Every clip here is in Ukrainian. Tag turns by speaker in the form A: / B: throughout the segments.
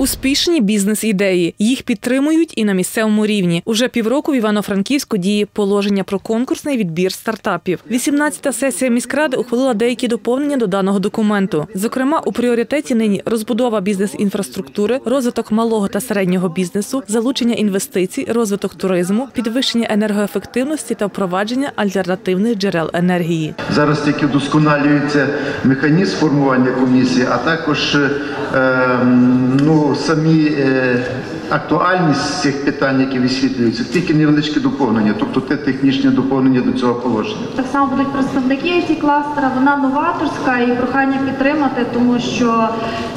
A: Успішні бізнес-ідеї. Їх підтримують і на місцевому рівні. Уже півроку в Івано-Франківську діє положення про конкурсний відбір стартапів. 18-та сесія міськради ухвалила деякі доповнення до даного документу. Зокрема, у пріоритеті нині розбудова бізнес-інфраструктури, розвиток малого та середнього бізнесу, залучення інвестицій, розвиток туризму, підвищення енергоефективності та впровадження альтернативних джерел енергії.
B: Зараз тільки вдосконалюється механізм формування комісії, а також е, ну, самі е, актуальність цих питань, які висвітлюються, тільки невеличкі доповнення, тобто те технічне доповнення до цього положення.
C: Так само будуть представники it кластера. Вона новаторська і прохання підтримати, тому що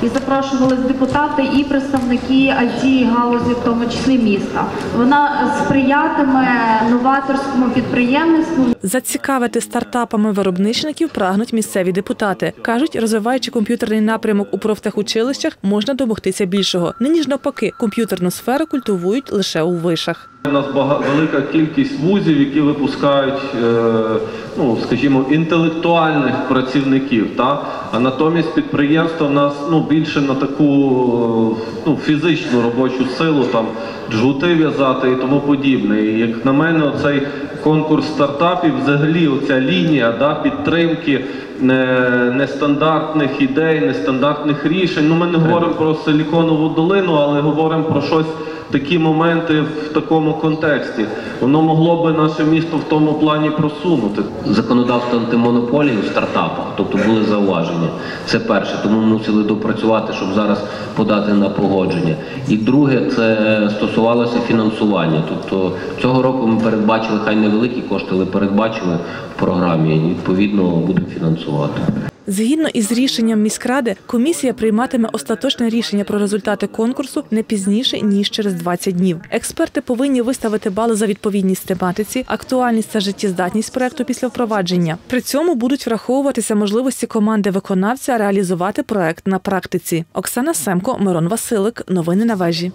C: і запрошували депутати і представники it галузі, в тому числі міста. Вона сприятиме новаторському підприємництву.
A: Зацікавити стартапами виробничників прагнуть місцеві депутати. кажуть, розвиваючи комп'ютерний напрямок у профтехучилищах, можна домогтися більшого. Нині ж навпаки, комп'ютерну сферу культивують лише у вишах.
D: У нас велика кількість вузів, які випускають, е, ну скажімо, інтелектуальних працівників. Та? А натомість підприємства в нас ну, більше на таку е, ну, фізичну робочу силу, там джгути в'язати і тому подібне. І як на мене, оцей конкурс стартапів, взагалі, оця лінія да, підтримки нестандартних ідей, нестандартних рішень. Ну, ми не говоримо про силіконову долину, але говоримо про щось такі моменти в такому контексті. Воно могло би наше місто в тому плані просунути.
E: законодавство антимонополії в стартапах, тобто були зауваження. Це перше, тому ми мусили допрацювати, щоб зараз подати на погодження. І друге, це стосувалося фінансування. Тобто цього року ми передбачили, хай невеликі кошти, але передбачили в програмі. І відповідно будемо фінансувати.
A: Згідно із рішенням міськради, комісія прийматиме остаточне рішення про результати конкурсу не пізніше ніж через 20 днів. Експерти повинні виставити бали за відповідність тематиці, актуальність та життєздатність проекту після впровадження. При цьому будуть враховуватися можливості команди виконавця реалізувати проект на практиці. Оксана Семко, Мирон Василик. Новини на вежі.